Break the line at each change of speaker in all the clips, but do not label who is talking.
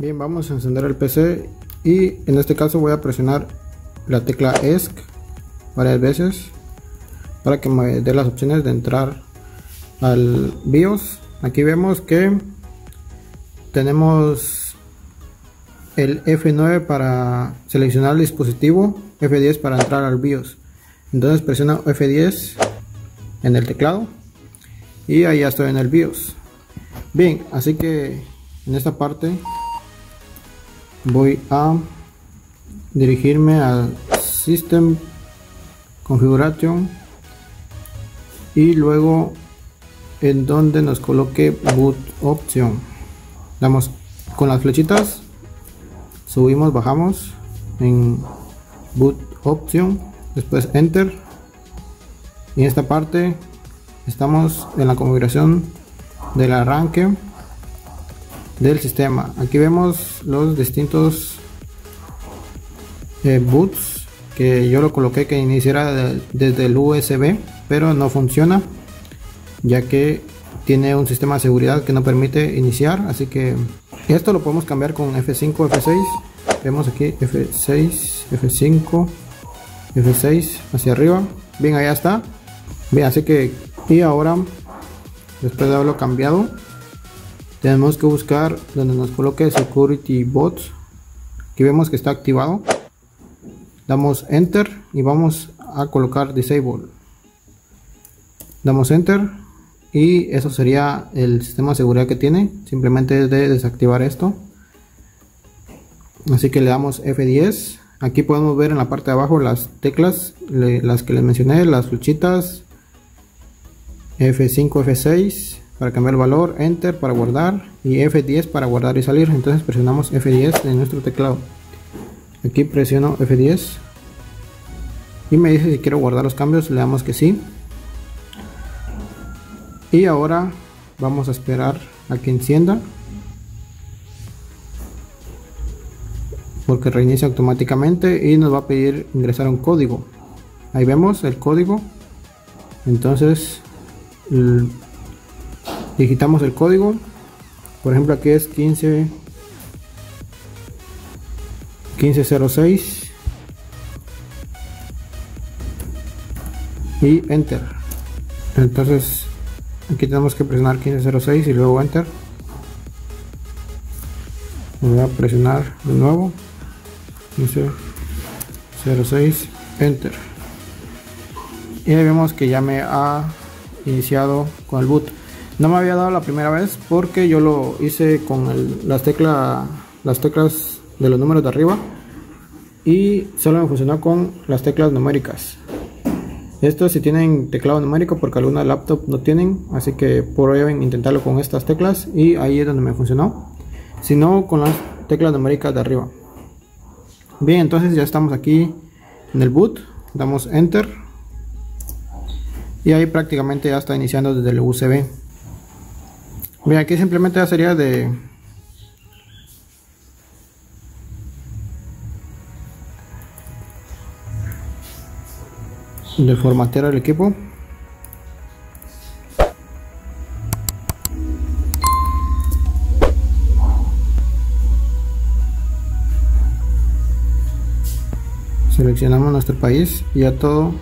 Bien, vamos a encender el PC y en este caso voy a presionar la tecla ESC varias veces para que me dé las opciones de entrar al BIOS. Aquí vemos que tenemos el F9 para seleccionar el dispositivo, F10 para entrar al BIOS. Entonces presiono F10 en el teclado y ahí ya estoy en el BIOS. Bien, así que en esta parte voy a dirigirme al System Configuration y luego en donde nos coloque Boot Option. Damos con las flechitas, subimos, bajamos en Boot Option, después Enter y en esta parte estamos en la configuración del arranque del sistema. Aquí vemos los distintos eh, boots que yo lo coloqué que iniciara desde el USB, pero no funciona ya que tiene un sistema de seguridad que no permite iniciar, así que esto lo podemos cambiar con F5, F6. Vemos aquí F6, F5, F6 hacia arriba. Bien, ahí está. Bien, así que y ahora después de haberlo cambiado tenemos que buscar donde nos coloque security bots aquí vemos que está activado. Damos enter y vamos a colocar disable. Damos enter y eso sería el sistema de seguridad que tiene. Simplemente es de desactivar esto. Así que le damos F10 aquí podemos ver en la parte de abajo las teclas las que les mencioné las flechitas F5 F6 para cambiar el valor, Enter para guardar y F10 para guardar y salir. Entonces presionamos F10 en nuestro teclado. Aquí presiono F10 y me dice si quiero guardar los cambios, le damos que sí. Y ahora vamos a esperar a que encienda porque reinicia automáticamente y nos va a pedir ingresar un código ahí vemos el código entonces digitamos el código por ejemplo aquí es 15 1506 y enter. Entonces aquí tenemos que presionar 1506 y luego enter. Voy a presionar de nuevo 1506 enter. Y ahí vemos que ya me ha iniciado con el boot no me había dado la primera vez porque yo lo hice con las teclas las teclas de los números de arriba y solo me funcionó con las teclas numéricas. Esto si tienen teclado numérico porque alguna laptop no tienen así que prueben intentarlo con estas teclas y ahí es donde me funcionó. Si no con las teclas numéricas de arriba. Bien entonces ya estamos aquí en el boot. Damos enter. Y ahí prácticamente ya está iniciando desde el USB bien aquí simplemente sería de de formatear el equipo. Seleccionamos nuestro país y ya todo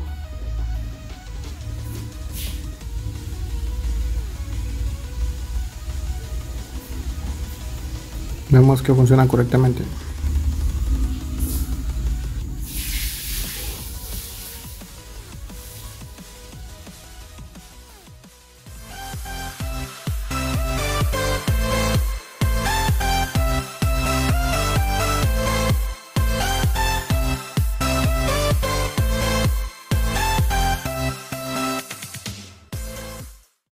vemos que funciona correctamente